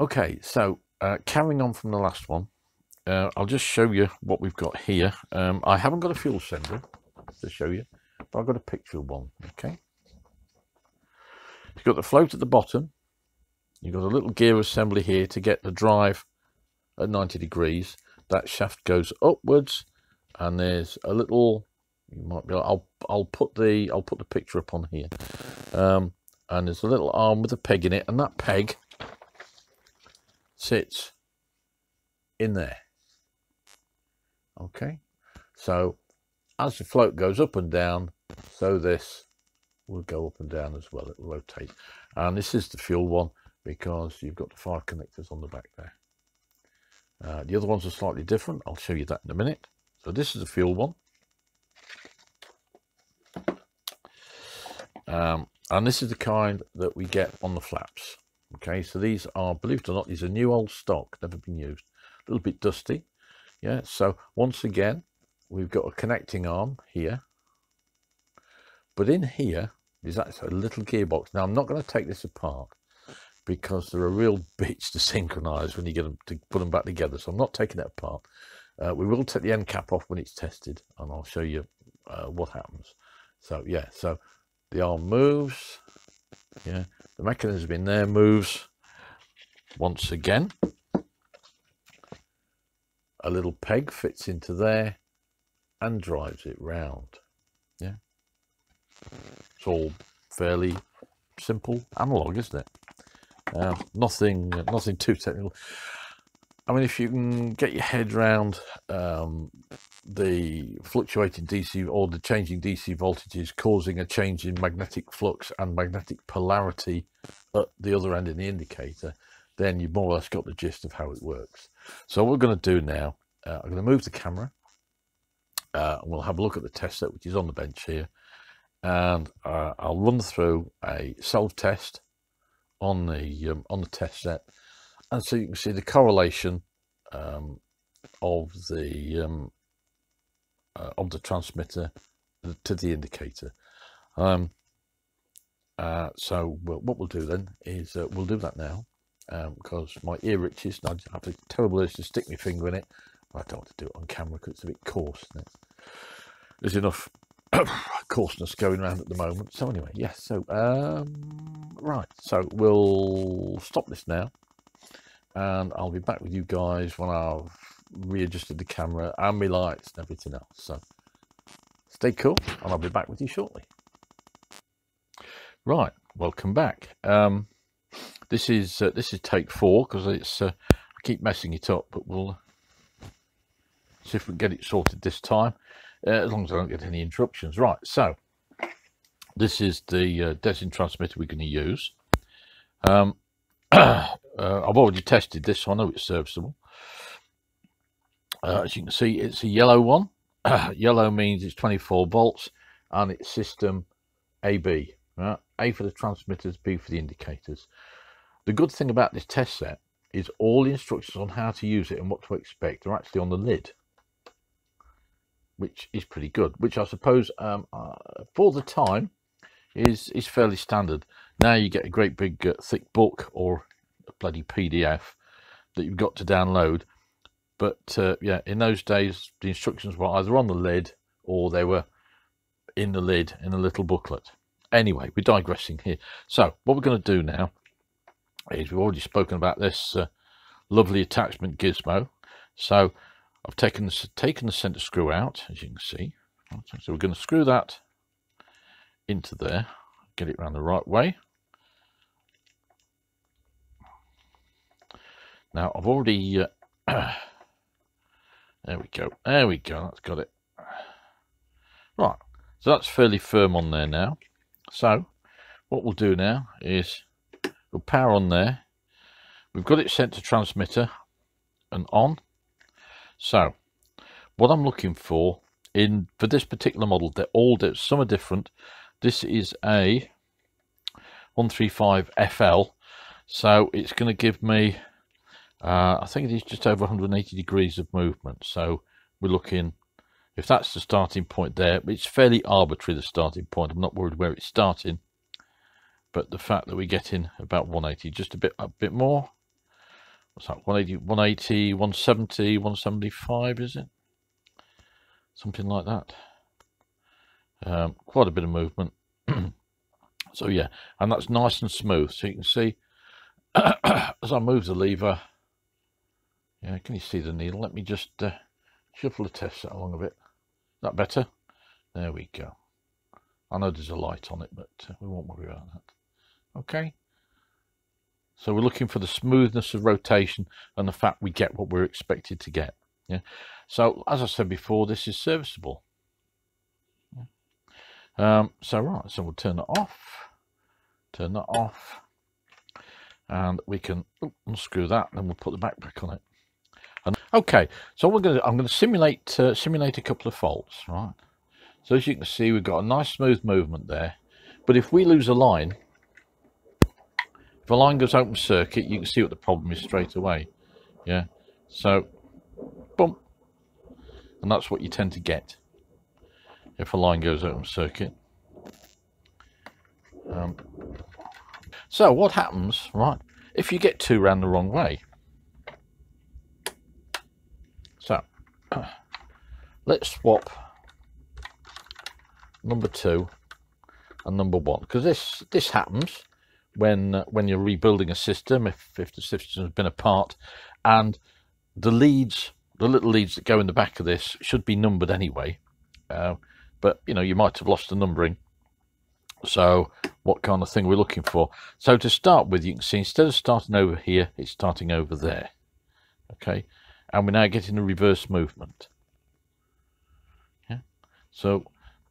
Okay, so uh, carrying on from the last one, uh, I'll just show you what we've got here. Um, I haven't got a fuel sender to show you, but I've got a picture of one, okay? You've got the float at the bottom. You've got a little gear assembly here to get the drive at 90 degrees. That shaft goes upwards and there's a little, you might be, I'll, I'll put the, I'll put the picture up on here. Um, and there's a little arm with a peg in it and that peg sits in there. Okay, so as the float goes up and down, so this will go up and down as well. It will rotate. And this is the fuel one because you've got the fire connectors on the back there. Uh, the other ones are slightly different. I'll show you that in a minute. So this is the fuel one. Um, and this is the kind that we get on the flaps. Okay, so these are, believe it or not, these are new old stock, never been used. A little bit dusty. Yeah, so once again, we've got a connecting arm here. But in here is actually a little gearbox. Now, I'm not going to take this apart because they're a real bitch to synchronize when you get them to put them back together. So I'm not taking it apart. Uh, we will take the end cap off when it's tested and I'll show you uh, what happens. So yeah, so the arm moves. Yeah, the mechanism in there moves once again. A little peg fits into there and drives it round. Yeah, it's all fairly simple analog, isn't it? Uh, nothing, nothing too technical. I mean, if you can get your head around um, the fluctuating DC or the changing DC voltages causing a change in magnetic flux and magnetic polarity at the other end in the indicator, then you've more or less got the gist of how it works. So what we're going to do now, uh, I'm going to move the camera uh, and we'll have a look at the test set which is on the bench here and uh, I'll run through a self test on the um, on the test set and so you can see the correlation um, of the um, uh, of the transmitter to the indicator. Um, uh, so we'll, what we'll do then is uh, we'll do that now um, because my ear itches and I have a terrible urge to stick my finger in it. I don't want to do it on camera because it's a bit coarse. There's enough coarseness going around at the moment. So anyway, yes. So um, right. So we'll stop this now and I'll be back with you guys when I've readjusted the camera and my lights and everything else. So stay cool and I'll be back with you shortly. Right, welcome back. Um, this is uh, this is take four because it's uh, I keep messing it up, but we'll see if we can get it sorted this time, uh, as long as I don't get any interruptions. Right, so this is the uh, Desynn transmitter we're going to use. Um, uh, I've already tested this, so I know it's serviceable. Uh, as you can see, it's a yellow one. yellow means it's 24 volts and it's system AB. Right? A for the transmitters, B for the indicators. The good thing about this test set is all the instructions on how to use it and what to expect are actually on the lid, which is pretty good, which I suppose um, uh, for the time is, is fairly standard. Now you get a great big uh, thick book or a bloody PDF that you've got to download. But uh, yeah, in those days, the instructions were either on the lid or they were in the lid in a little booklet. Anyway, we're digressing here. So what we're going to do now is we've already spoken about this uh, lovely attachment gizmo. So I've taken the, taken the center screw out, as you can see. So we're going to screw that into there, get it around the right way. Now I've already, uh, there we go, there we go, that's got it. Right, so that's fairly firm on there now. So what we'll do now is we'll power on there. We've got it sent to transmitter and on. So what I'm looking for in for this particular model, they're all some are different. This is a 135 FL, so it's going to give me uh, I think it is just over 180 degrees of movement. So we're looking, if that's the starting point there, it's fairly arbitrary, the starting point. I'm not worried where it's starting. But the fact that we're getting about 180, just a bit, a bit more, what's that 180 180 170 175 is it something like that um, quite a bit of movement so yeah and that's nice and smooth so you can see as I move the lever yeah can you see the needle? Let me just uh, shuffle the test set along a bit. Is that better? There we go. I know there's a light on it but uh, we won't worry about that. Okay. So we're looking for the smoothness of rotation and the fact we get what we're expected to get. Yeah. So as I said before, this is serviceable. Um, so right, so we'll turn it off, turn that off, and we can unscrew that, and we'll put the backpack on it. And, okay, so we're going to I'm going to simulate uh, simulate a couple of faults, right? So as you can see, we've got a nice smooth movement there, but if we lose a line, if a line goes open circuit, you can see what the problem is straight away. Yeah. So, boom. And that's what you tend to get if a line goes open circuit. Um, so what happens, right, if you get two round the wrong way? So, let's swap number two and number one, because this, this happens when uh, when you're rebuilding a system if, if the system has been apart. And the leads the little leads that go in the back of this should be numbered anyway. Uh, but you know you might have lost the numbering. So what kind of thing we're looking for? So to start with you can see instead of starting over here it's starting over there. Okay and we're now getting a reverse movement yeah so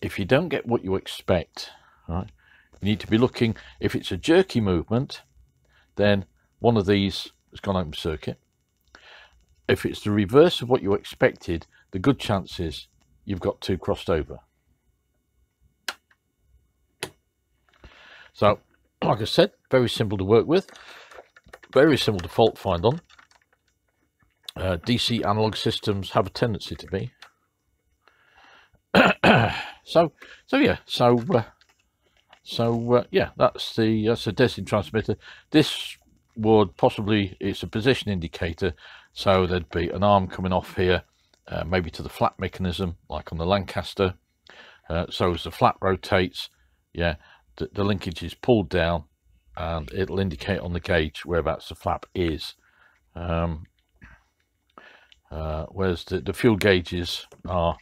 if you don't get what you expect right you need to be looking, if it's a jerky movement, then one of these has gone open circuit. If it's the reverse of what you expected, the good chance is you've got two crossed over. So, like I said, very simple to work with, very simple to fault find on. Uh, DC analog systems have a tendency to be. so, so yeah, so uh, so uh, yeah, that's the that's a Desynn transmitter. This would possibly it's a position indicator, so there'd be an arm coming off here, uh, maybe to the flap mechanism, like on the Lancaster. Uh, so as the flap rotates, yeah, the, the, linkage is pulled down, and it'll indicate on the gauge whereabouts the flap is. Um, uh, whereas the, the fuel gauges are,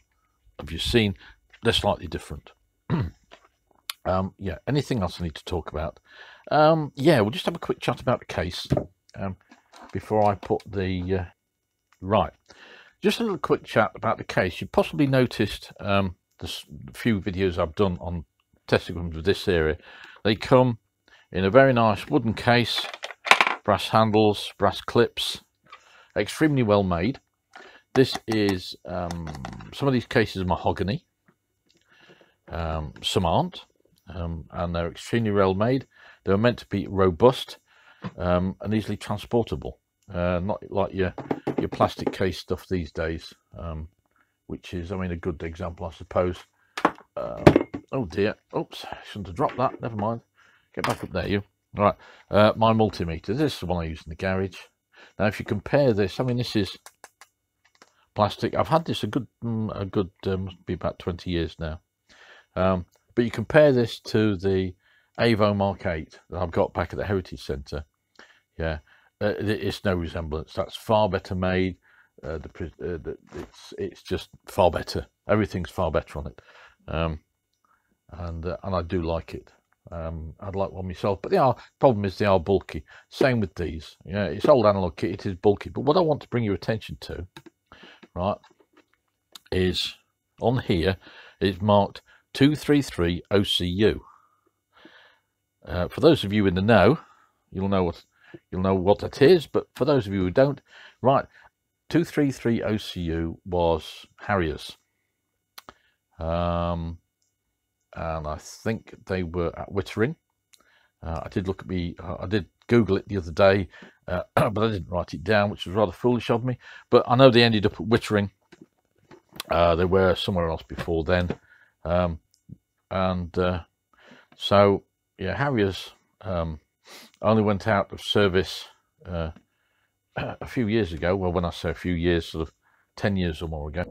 have you seen, they're slightly different. Um, yeah, anything else I need to talk about? Um, yeah, we'll just have a quick chat about the case um, before I put the... Uh, right, just a little quick chat about the case. You possibly noticed um, the few videos I've done on testing rooms of this area. They come in a very nice wooden case, brass handles, brass clips, extremely well made. This is, um, some of these cases are mahogany, um, some aren't um, and they're extremely well made. They were meant to be robust um, and easily transportable, uh, not like your your plastic case stuff these days, um, which is, I mean, a good example, I suppose. Uh, oh dear, oops, shouldn't have dropped that. Never mind. Get back up there, you. All right, uh, my multimeter. This is the one I use in the garage. Now, if you compare this, I mean, this is plastic. I've had this a good, mm, a good, uh, must be about 20 years now. Um, but you compare this to the Avo Mark 8 that I've got back at the Heritage Centre. Yeah, uh, it's no resemblance. That's far better made. Uh, the, uh, the, it's it's just far better. Everything's far better on it, um, and uh, and I do like it. Um, I'd like one myself, but the are, problem is they are bulky. Same with these. Yeah, it's old analog kit. It is bulky. But what I want to bring your attention to, right, is on here. It's marked 233 OCU. Uh, for those of you in the know, you'll know what you'll know what that is, but for those of you who don't, right, 233 OCU was Harriers. Um, and I think they were at Wittering. Uh, I did look at me, uh, I did Google it the other day, uh, but I didn't write it down, which was rather foolish of me. But I know they ended up at Wittering. Uh, they were somewhere else before then. Um, and uh, so, yeah, Harriers um, only went out of service uh, a few years ago. Well, when I say a few years, sort of 10 years or more ago.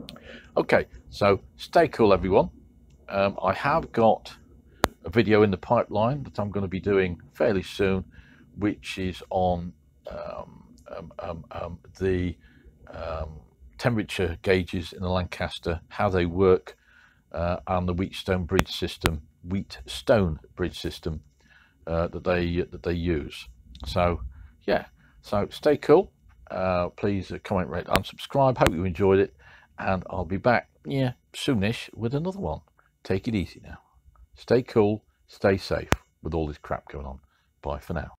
Okay, so stay cool, everyone. Um, I have got a video in the pipeline that I'm going to be doing fairly soon, which is on um, um, um, um the um, temperature gauges in the Lancaster, how they work, uh, and the Wheatstone bridge system, Wheatstone bridge system uh, that they that they use. So yeah, so stay cool. Uh, please comment, rate, and subscribe. Hope you enjoyed it, and I'll be back yeah soonish with another one. Take it easy now. Stay cool, stay safe with all this crap going on. Bye for now.